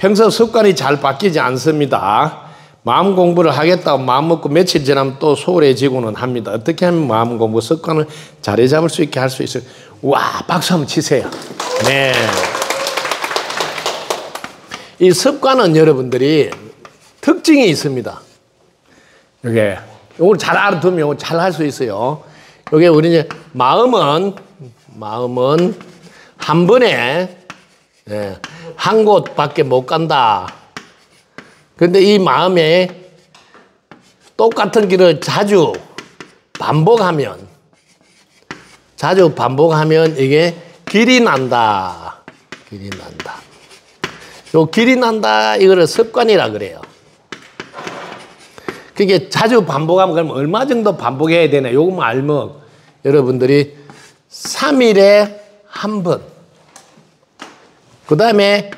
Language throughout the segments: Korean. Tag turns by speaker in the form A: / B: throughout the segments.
A: 평소 습관이 잘 바뀌지 않습니다. 마음 공부를 하겠다고 마음 먹고 며칠 지나면 또 소홀해지고는 합니다. 어떻게 하면 마음 공부 습관을 자리 잡을 수 있게 할 수 있어요? 와, 박수 한번 치세요. 네. 이 습관은 여러분들이 특징이 있습니다. 이게 이걸 잘 알아두면 잘 할 수 있어요. 이게 우리 이제 마음은 마음은 한 번에 예, 한 곳밖에 못 간다. 근데 이 마음에 똑같은 길을 자주 반복하면 자주 반복하면 이게 길이 난다. 길이 난다. 요 길이 난다 이거를 습관이라 그래요. 그게 자주 반복하면 그럼 얼마 정도 반복해야 되나? 요것만 알면 여러분들이 3일에 한 번. 그 다음에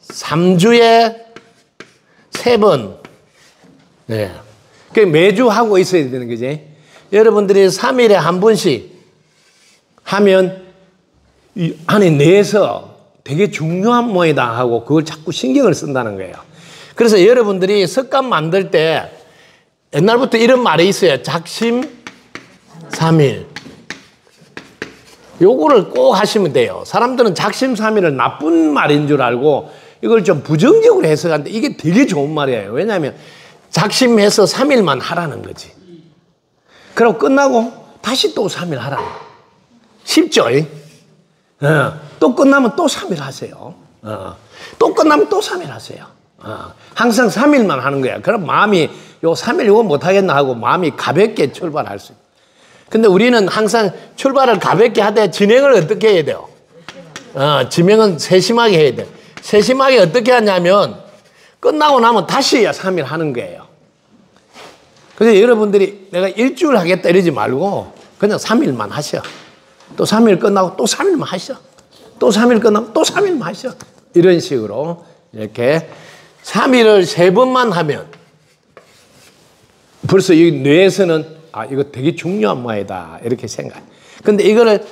A: 3주에 세 번. 네. 그 매주 하고 있어야 되는 거지. 여러분들이 3일에 한 번씩 하면 이 안에 내에서 되게 중요한 모이다 하고 그걸 자꾸 신경을 쓴다는 거예요. 그래서 여러분들이 습관 만들 때 옛날부터 이런 말이 있어요. 작심 삼일. 요거를 꼭 하시면 돼요. 사람들은 작심 삼일을 나쁜 말인 줄 알고 이걸 좀 부정적으로 해석하는데 이게 되게 좋은 말이에요. 왜냐하면 작심해서 3일만 하라는 거지. 그리고 끝나고 다시 또 3일 하라는 쉽죠? 어. 또 끝나면 또 3일 하세요. 어. 또 끝나면 또 3일 하세요. 어. 항상 3일만 하는 거야. 그럼 마음이 요 3일 이거 못하겠나 하고 마음이 가볍게 출발할 수 있어요. 근데 우리는 항상 출발을 가볍게 하되 진행을 어떻게 해야 돼요? 어, 진행은 세심하게 해야 돼요. 세심하게 어떻게 하냐면 끝나고 나면 다시 3일 하는 거예요. 그래서 여러분들이 내가 일주일 하겠다 이러지 말고 그냥 3일만 하셔. 또 3일 끝나고 또 3일만 하셔. 또 3일 끝나고 또 3일만 하셔. 이런 식으로 이렇게 3일을 세 번만 하면 벌써 이 뇌에서는 아, 이거 되게 중요한 모이다. 이렇게 생각. 근데 이거를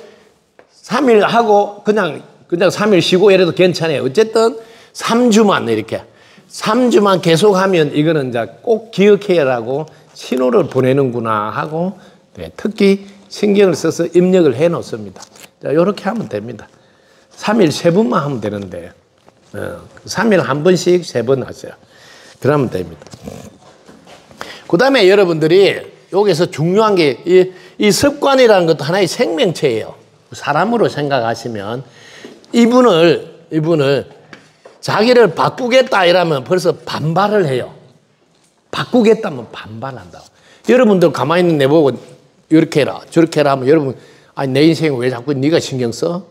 A: 3일 하고 그냥, 그냥 3일 쉬고 이래도 괜찮아요. 어쨌든 3주만 이렇게. 3주만 계속 하면 이거는 이제 꼭 기억해라고 신호를 보내는구나 하고 네, 특히 신경을 써서 입력을 해 놓습니다. 자, 이렇게 하면 됩니다. 3일 세 번만 하면 되는데, 어, 3일 한 번씩 세 번 하세요. 그러면 됩니다. 그 다음에 여러분들이 여기서 중요한 게이 이 습관이라는 것도 하나의 생명체예요. 사람으로 생각하시면 이분을 이분을 자기를 바꾸겠다 이러면 벌써 반발을 해요. 바꾸겠다면 반발한다. 여러분들 가만히 있는 내 보고 이렇게 해라 저렇게 해라 하면 여러분 아니 내 인생 왜 자꾸 네가 신경 써?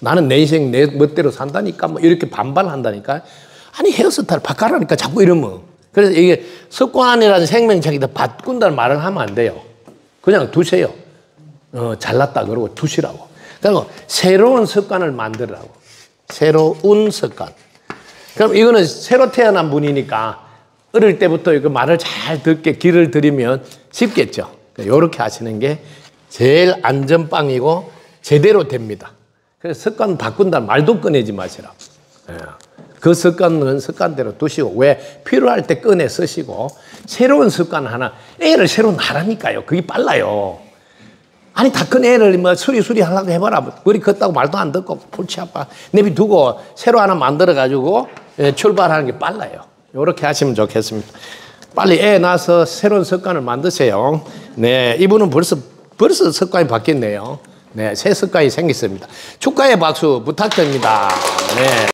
A: 나는 내 인생 내 멋대로 산다니까 뭐 이렇게 반발한다니까. 아니 헤어스타일 바꿔라니까 자꾸 이러면 그래서 이게 습관이라는 생명체기다 바꾼다는 말을 하면 안 돼요. 그냥 두세요. 어, 잘났다 그러고 두시라고. 그리고 새로운 습관을 만들라고. 새로운 습관. 그럼 이거는 새로 태어난 분이니까 어릴 때부터 이거 말을 잘 듣게 길을 들이면 쉽겠죠. 이렇게 하시는 게 제일 안전빵이고 제대로 됩니다. 그래서 습관 바꾼다는 말도 꺼내지 마시라. 예. 그 습관은 습관대로 두시고 왜 필요할 때 꺼내 쓰시고 새로운 습관 하나 애를 새로 하라니까요. 그게 빨라요. 아니 다 큰 애를 뭐 수리 수리 하려고 해봐라. 머리 컸다고 말도 안 듣고 골치 아파. 내비 두고 새로 하나 만들어 가지고 예, 출발하는 게 빨라요. 이렇게 하시면 좋겠습니다. 빨리 애 낳아서 새로운 습관을 만드세요. 네, 이분은 벌써 벌써 습관이 바뀌었네요. 네, 새 습관이 생겼습니다. 축하의 박수 부탁드립니다. 네.